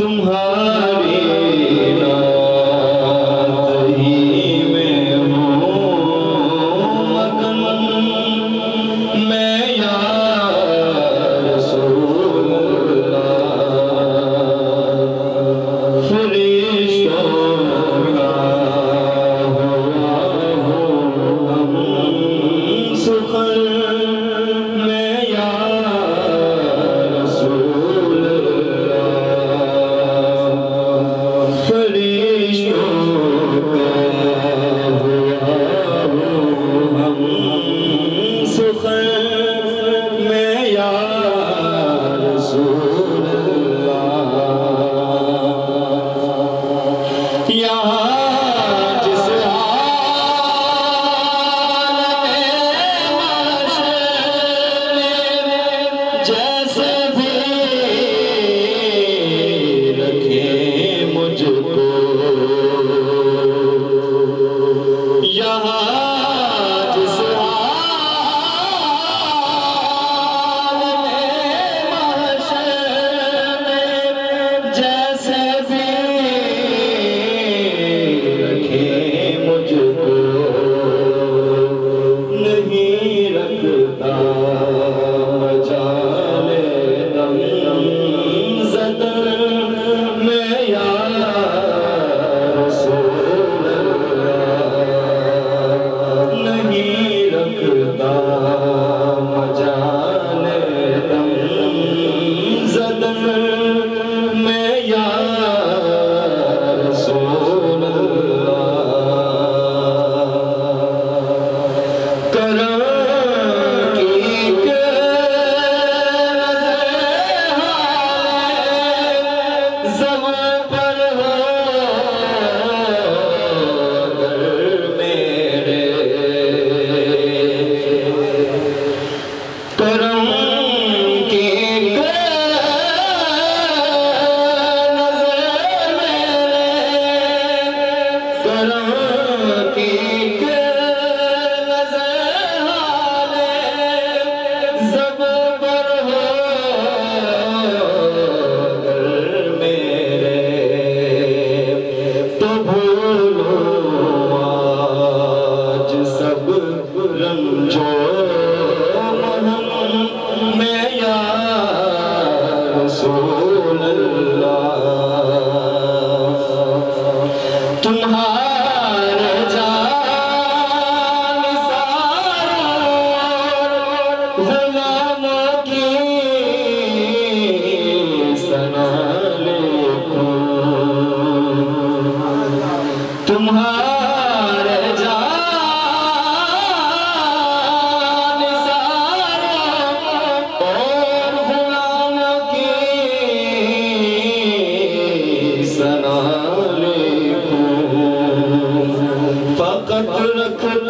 तुम्हारी سماء رسول i don't know